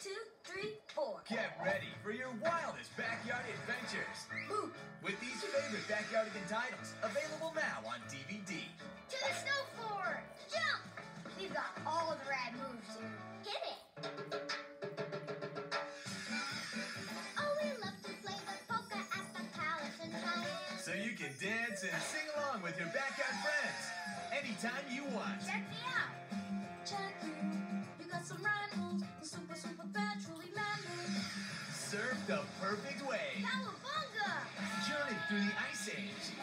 two, three, four. Get ready for your wildest backyard adventures. Boop. With these favorite backyardigan titles available now on DVD. To the snow fort. Jump. We've got all the rad moves here. Hit it. Oh, we love to play the polka at the palace and time. So you can dance and sing along with your backyard friends anytime you want. Check me out. Check you. You got some rhyme. The super, super bad, truly mad moves. Surf the perfect way. Cowabunga. Journey through the Ice Age.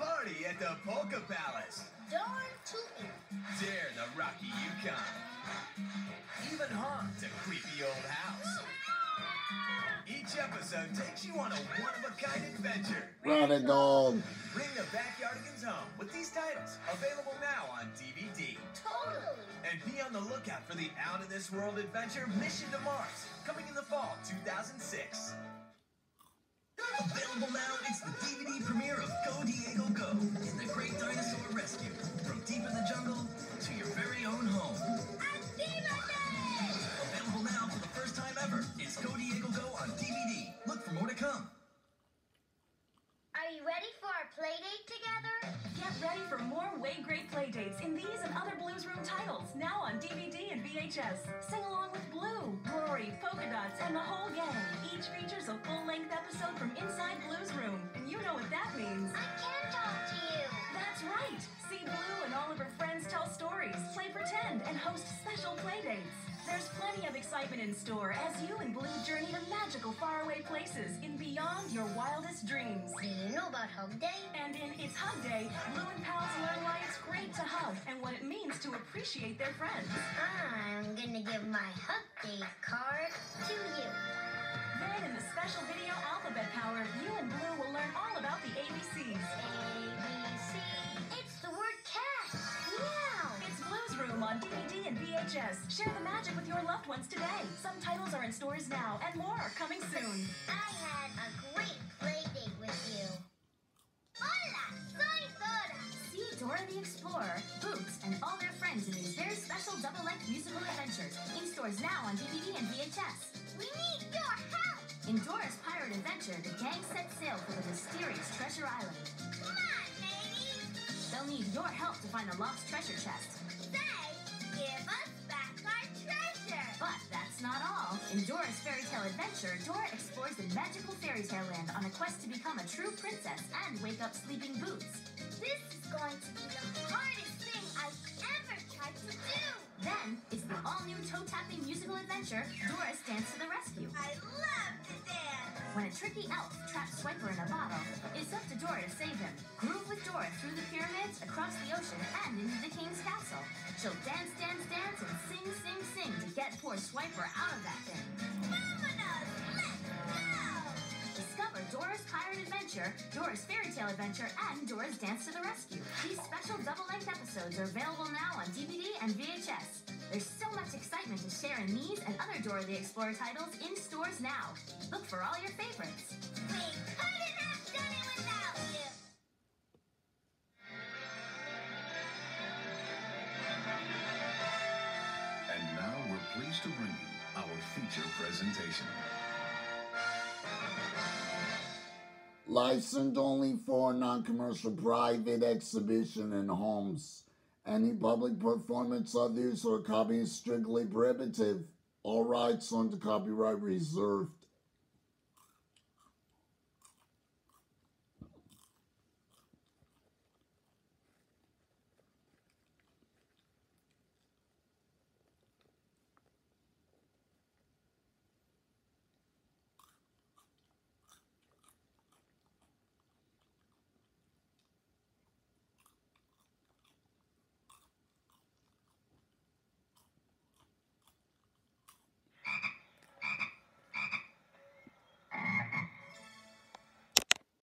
Party at the Polka Palace. Darn tootin'. Dare the Rocky Yukon. Even haunt a creepy old house. Each episode takes you on a one-of-a-kind adventure. Run it, dog. Bring the Backyardigans home with these titles available now on DVD. Totally. And be on the lookout for the Out of This World adventure Mission to Mars, coming in the fall 2006. Available now, it's the DVD premiere of Go Diego Go in the Great Dinosaur Rescue. From deep in the jungle to your very own home. Available now for the first time ever. It's Go Diego Go on DVD. Look for more to come. Are you ready for our play date together? Get ready for more way great play dates in these and other Blues Room titles, now on DVD and VHS. Sing along with Blue, Rory, Polka Dots, and the whole gang. Each features a full-length episode from inside Blues Room, and you know what that means. I can talk to you. That's right! See Blue and all of her friends tell stories, and host special play dates. There's plenty of excitement in store as you and Blue journey to magical faraway places in beyond your wildest dreams. Do you know about Hug Day? And in It's Hug Day, Blue and pals learn why it's great to hug and what it means to appreciate their friends. I'm gonna give my Hug Day card to you. VHS. Share the magic with your loved ones today. Some titles are in stores now, and more are coming soon. I had a great play date with you. Hola, soy Dora. See Dora the Explorer, Boots, and all their friends in these very special double-length musical adventures. In stores now on DVD and VHS. We need your help. In Dora's Pirate Adventure, the gang sets sail for the mysterious Treasure Island. Come on, ladies. They'll need your help to find a lost treasure chest. Say, give us In Dora's Fairy Tale Adventure, Dora explores the magical fairy tale land on a quest to become a true princess and wake up sleeping Boots. This is going to be the hardest thing I've ever tried to do. Then, it's the all-new toe-tapping musical adventure, Dora's Dance to the Rescue. I love to dance. When a tricky elf traps Swiper in a bottle, it's up to Dora to save him. Groove with Dora through the pyramids, across the ocean, and into the king's castle. She'll dance, dance, dance, and sing, sing, sing poor Swiper out of that thing. Let's go. Discover Dora's Pirate Adventure, Dora's Fairy Tale Adventure, and Dora's Dance to the Rescue. These special double-length episodes are available now on DVD and VHS. There's so much excitement to share in these and other Dora the Explorer titles in stores now. Look for all your favorites. Our feature presentation. Licensed only for non-commercial private exhibition in homes. Any public performance of this or copy is strictly prohibitive. All rights under copyright reserved.